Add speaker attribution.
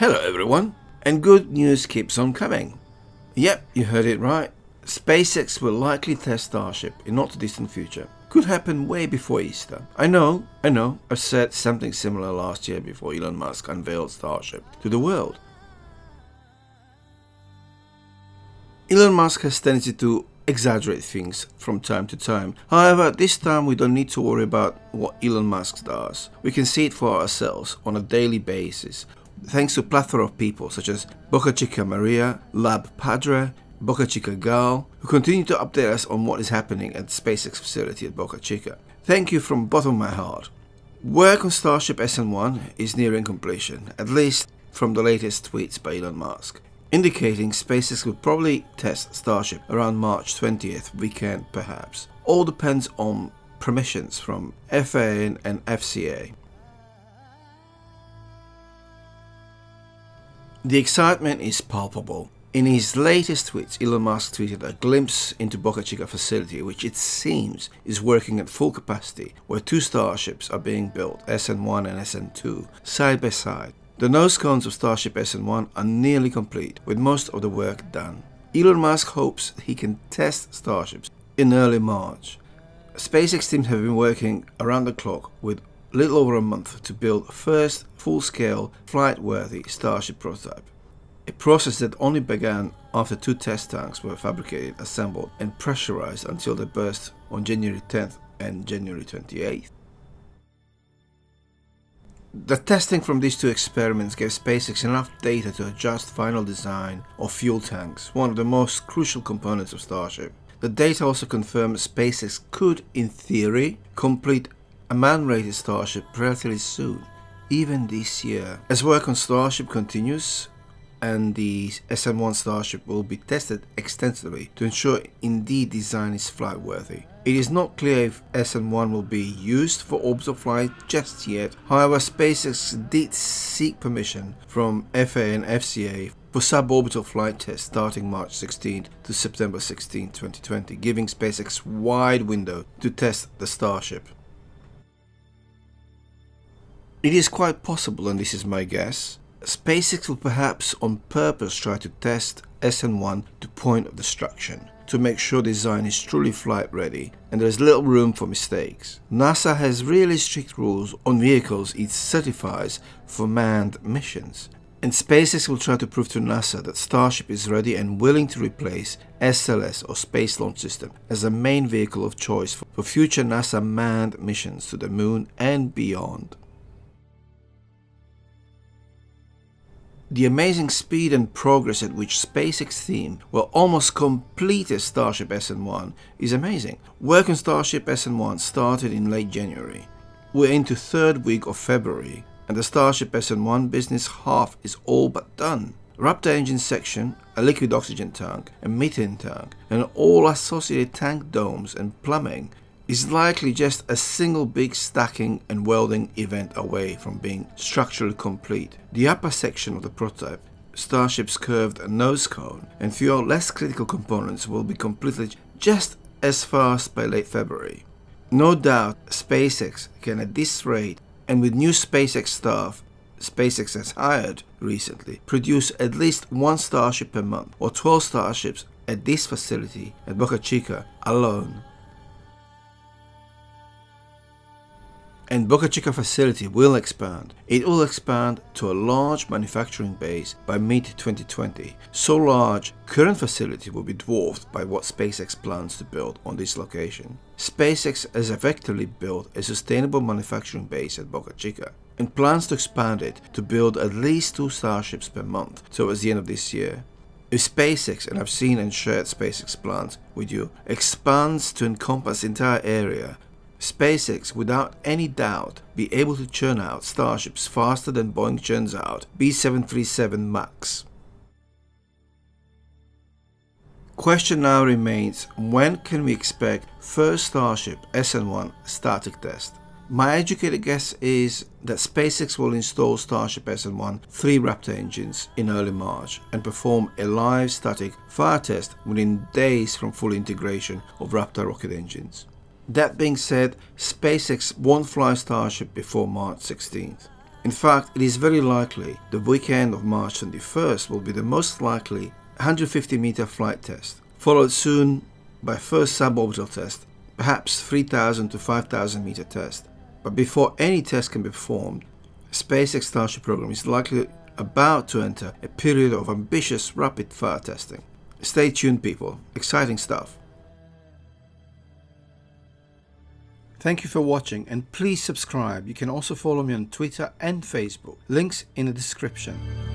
Speaker 1: Hello everyone, and good news keeps on coming. Yep, you heard it right. SpaceX will likely test Starship in not too distant future. Could happen way before Easter. I know, I know, I said something similar last year before Elon Musk unveiled Starship to the world. Elon Musk has tendency to exaggerate things from time to time. However, this time we don't need to worry about what Elon Musk does. We can see it for ourselves on a daily basis, thanks to a plethora of people such as Boca Chica Maria, Lab Padre, Boca Chica Gal, who continue to update us on what is happening at the SpaceX facility at Boca Chica. Thank you from bottom of my heart. Work on Starship SN1 is nearing completion, at least from the latest tweets by Elon Musk indicating SpaceX will probably test Starship around March 20th weekend perhaps. All depends on permissions from FAA and FCA. The excitement is palpable. In his latest tweets, Elon Musk tweeted a glimpse into Boca Chica facility, which it seems is working at full capacity, where two starships are being built, SN1 and SN2, side by side. The nose cones of Starship SN1 are nearly complete, with most of the work done. Elon Musk hopes he can test Starships in early March. SpaceX teams have been working around the clock with little over a month to build a first full-scale, flight-worthy Starship prototype. A process that only began after two test tanks were fabricated, assembled and pressurized until they burst on January 10th and January 28th. The testing from these two experiments gave SpaceX enough data to adjust final design of fuel tanks, one of the most crucial components of Starship. The data also confirmed SpaceX could, in theory, complete a man-rated Starship relatively soon, even this year. As work on Starship continues, and the SN1 Starship will be tested extensively to ensure indeed design is flight worthy. It is not clear if SN1 will be used for orbital flight just yet, however SpaceX did seek permission from FAA and FCA for suborbital flight tests starting March 16 to September 16, 2020, giving SpaceX wide window to test the Starship. It is quite possible, and this is my guess, SpaceX will perhaps on purpose try to test SN1 to point of destruction to make sure design is truly flight ready and there is little room for mistakes. NASA has really strict rules on vehicles it certifies for manned missions. And SpaceX will try to prove to NASA that Starship is ready and willing to replace SLS or Space Launch System as the main vehicle of choice for future NASA manned missions to the moon and beyond. The amazing speed and progress at which SpaceX team will almost completed Starship SN1 is amazing. Work on Starship SN1 started in late January. We're into third week of February and the Starship SN1 business half is all but done. Raptor engine section, a liquid oxygen tank, a methane tank, and all associated tank domes and plumbing is likely just a single big stacking and welding event away from being structurally complete. The upper section of the prototype, Starship's curved nose cone, and few less critical components will be completed just as fast by late February. No doubt SpaceX can at this rate and with new SpaceX staff SpaceX has hired recently produce at least one Starship per month or 12 Starships at this facility at Boca Chica alone and Boca Chica facility will expand. It will expand to a large manufacturing base by mid-2020. So large, current facility will be dwarfed by what SpaceX plans to build on this location. SpaceX has effectively built a sustainable manufacturing base at Boca Chica and plans to expand it to build at least two Starships per month towards the end of this year. If SpaceX, and I've seen and shared SpaceX plans with you, expands to encompass entire area, SpaceX, without any doubt, be able to churn out starships faster than Boeing churns out B737 MAX. Question now remains, when can we expect first Starship SN1 static test? My educated guess is that SpaceX will install Starship SN1 three Raptor engines in early March and perform a live static fire test within days from full integration of Raptor rocket engines. That being said, SpaceX won't fly Starship before March 16th. In fact, it is very likely the weekend of March 21st will be the most likely 150 meter flight test, followed soon by first suborbital test, perhaps 3000 to 5000 meter test. But before any test can be performed, SpaceX Starship program is likely about to enter a period of ambitious rapid fire testing. Stay tuned people, exciting stuff. Thank you for watching and please subscribe. You can also follow me on Twitter and Facebook. Links in the description.